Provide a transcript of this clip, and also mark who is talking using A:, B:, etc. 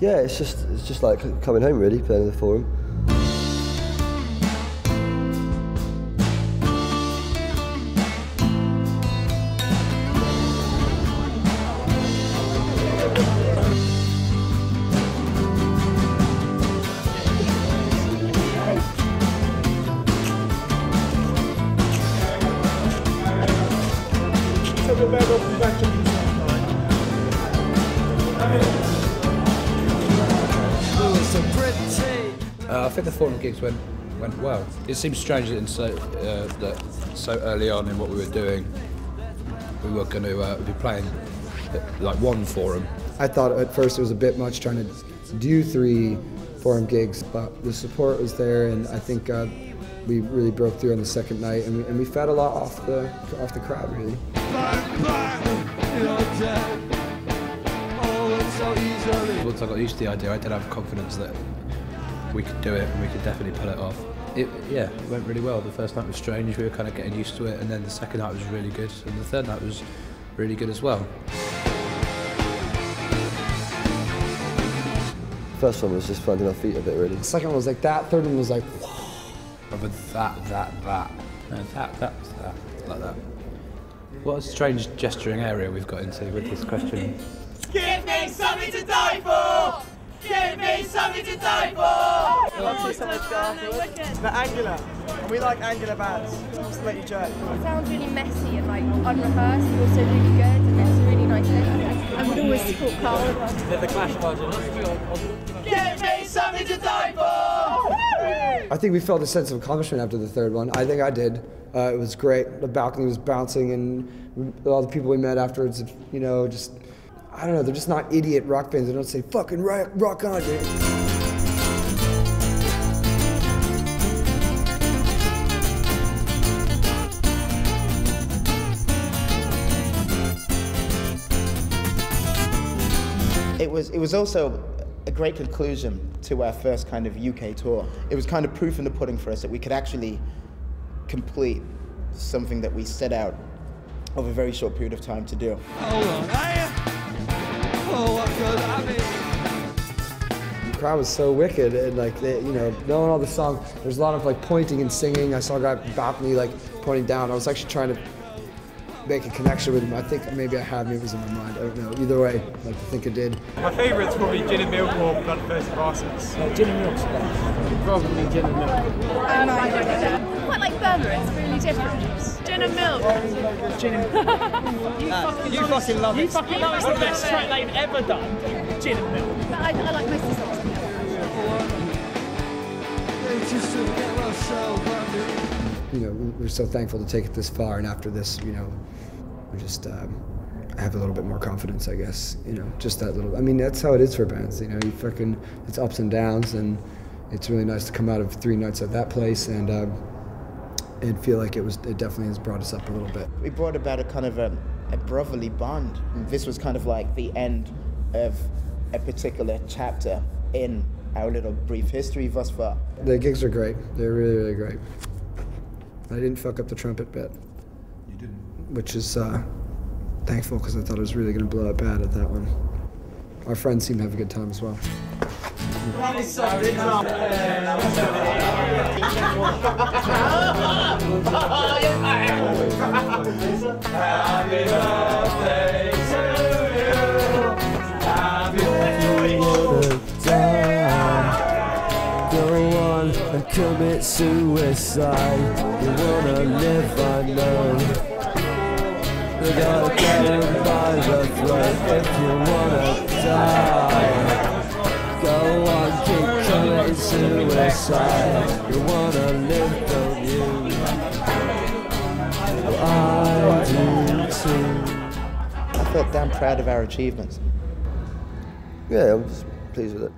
A: Yeah, it's just it's just like coming home really, playing in the Forum.
B: Uh, I think the Forum gigs went went well. It seems strange that, so, uh, that so early on in what we were doing, we were going to uh, be playing uh, like one Forum.
C: I thought at first it was a bit much trying to do three forum gigs, but the support was there, and I think uh, we really broke through on the second night, and we, and we fed a lot off the off the crowd, really.
B: Once I got used to the idea, I did have confidence that we could do it and we could definitely pull it off. It, yeah, it went really well. The first night was strange, we were kind of getting used to it, and then the second night was really good, and the third night was really good as well.
A: First one was just finding our feet a bit really.
C: The second one was like that. Third one was like,
B: Rather that, that, that. No, that, that, that, like that. What a strange gesturing area we've got into with this question.
D: Give me something to die for! Give me something to die for!
E: I'll someone to go afterwards. But Angela, and we like Angular bands. Just to let you joke.
F: It sounds really messy and like unrehearsed, but also really good, and it's really nice. I would always support Carl.
D: The Clash version. Give me something to die for!
C: I think we felt a sense of accomplishment after the third one. I think I did. Uh, it was great. The balcony was bouncing, and all the people we met afterwards, you know, just I don't know. They're just not idiot rock fans. They don't say "fucking rock, rock on, dude."
G: It was, it was also a great conclusion to our first kind of UK tour. It was kind of proof in the pudding for us that we could actually complete something that we set out over a very short period of time to do.
C: Oh, The crowd was so wicked, and like they, you know, knowing all the songs. There's a lot of like pointing and singing. I saw a guy balcony like pointing down. I was actually trying to make a connection with him. I think maybe I had, maybe it was in my mind. I don't know. Either way, like I think I did.
E: My favourite's probably Gin and Milk or Blood Thirsty Bastards.
H: Gin and milk's best. Probably gin and milk.
F: And I don't know. Quite like Burma, it's really different. Gin and milk.
H: Gin and milk.
E: You fucking, you fucking love
H: You
E: it.
H: fucking know it's the best track they've ever done. Gin and milk.
F: But I, I like most of the songs.
C: You know, we're so thankful to take it this far, and after this, you know, we just um, have a little bit more confidence, I guess. You know, just that little. I mean, that's how it is for bands. You know, you fucking it's ups and downs, and it's really nice to come out of three nights at that place and. Um, and feel like it was it definitely has brought us up a little bit.
G: We brought about a kind of a, a brotherly bond. This was kind of like the end of a particular chapter in our little brief history thus far.
C: The gigs are great. They're really really great. I didn't fuck up the trumpet bit.
B: You didn't.
C: which is uh, thankful because I thought it was really going to blow up bad at that one. Our friends seem to have a good time as well.
I: Go on and commit suicide. You wanna live, I know. You gotta get him by the throat if you wanna die. Suicide. You wanna live, don't you? I do too.
G: I felt damn proud of our achievements.
A: Yeah, I'm just pleased with it.